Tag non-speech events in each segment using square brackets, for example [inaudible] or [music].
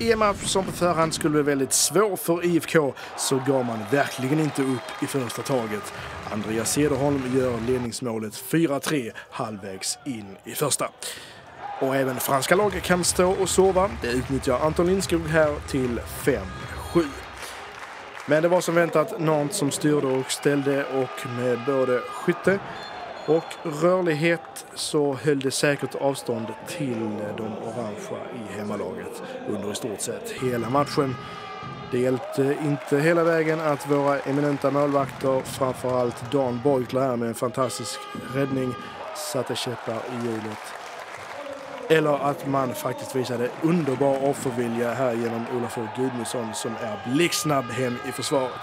I en match som på förhand skulle bli väldigt svår för IFK så gav man verkligen inte upp i första taget. Andreas Cederholm gör ledningsmålet 4-3 halvvägs in i första. Och även franska lag kan stå och sova. Det utnyttjar Anton Lindskog här till 5-7. Men det var som väntat Nantes som styrde och ställde och med både skytte och rörlighet så höll det säkert avstånd till de orangea i hemmalaget under i stort sett hela matchen. Det hjälpte inte hela vägen att våra eminenta målvakter, framförallt Dan Beutler här med en fantastisk räddning, satte käppar i hjulet. Eller att man faktiskt visade underbar offervilja här genom Olafur Gudmundsson som är blixtsnabb hem i försvaret.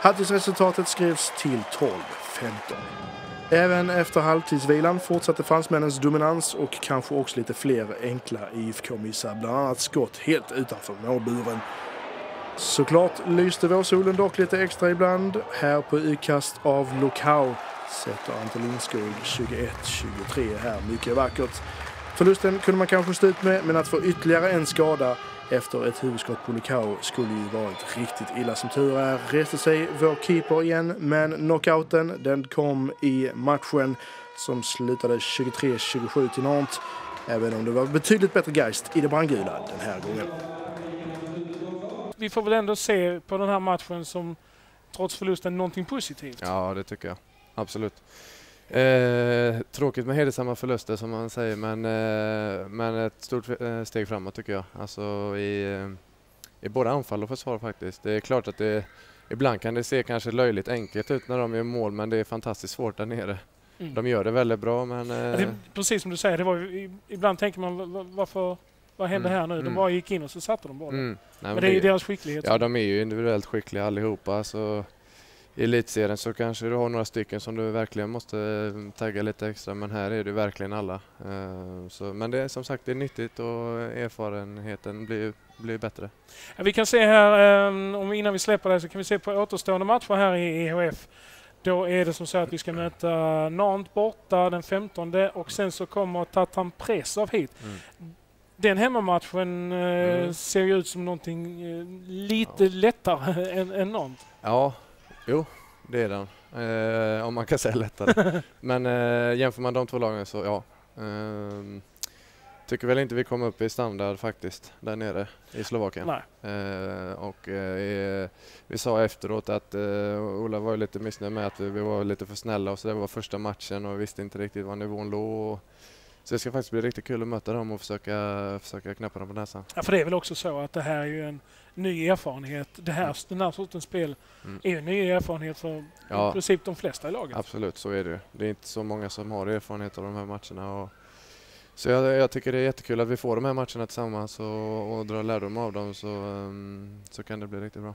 Halvtidsresultatet skrevs till 12-15. Även efter halvtidsvilan fortsatte fransmännens dominans och kanske också lite fler enkla IFK-missar, bland annat skott helt utanför målburen. Såklart lyste vårsolen dock lite extra ibland. Här på utkast av Lokau sätter Ante Lindskog 21-23 här. Mycket vackert. Förlusten kunde man kanske stå ut med, men att få ytterligare en skada efter ett huvudskott på Lukau skulle ju varit riktigt illa. Som tur är reste sig vår keeper igen, men knockouten den kom i matchen som slutade 23-27 till Nantes. Även om det var betydligt bättre geist i det brandgula den här gången. Vi får väl ändå se på den här matchen som trots förlusten någonting positivt. Ja, det tycker jag. Absolut. Eh, tråkigt med hedersamma förluster som man säger men, eh, men ett stort eh, steg framåt tycker jag. Alltså i, eh, i både anfall och försvar faktiskt. Det är klart att det ibland kan det se kanske löjligt enkelt ut när de gör mål men det är fantastiskt svårt där nere. Mm. De gör det väldigt bra men... Ja, det, precis som du säger, det var, ibland tänker man varför vad hände mm. här nu? De mm. bara gick in och så satte de bollen. Mm. Nej, men, men det är ju deras skicklighet. Ja, de är ju individuellt skickliga allihopa. Så elitserien så kanske du har några stycken som du verkligen måste eh, tagga lite extra men här är det verkligen alla. Eh, så, men det är som sagt det är nyttigt och erfarenheten blir, blir bättre. Ja, vi kan se här, eh, om innan vi släpper det så kan vi se på återstående matcher här i EHF. Då är det som så att vi ska möta Nantes borta den 15 och sen så kommer Tatan Presov hit. Mm. Den hemmamatchen mm. ser ju ut som någonting lite ja. lättare [laughs] än, än Nantes. Ja, Jo, det är den. Eh, om man kan säga lättare. [laughs] Men eh, jämför man de två lagen så ja. Eh, tycker väl inte vi kom upp i standard faktiskt där nere i Slovakien. Eh, och eh, vi sa efteråt att eh, Ola var lite missnöjd med att vi, vi, var lite för snälla och så det var första matchen och visste inte riktigt var nivån låg. Och, så det ska faktiskt bli riktigt kul att möta dem och försöka, försöka knäppa dem på näsan. Ja, för det är väl också så att det här är ju en ny erfarenhet. Det här, mm. Den här sortens spel mm. är en ny erfarenhet för ja, i princip de flesta i laget. Absolut, så är det. Det är inte så många som har erfarenhet av de här matcherna. Och, så jag, jag, tycker det är jättekul att vi får de här matcherna tillsammans och, och drar lärdom av dem så, um, så kan det bli riktigt bra.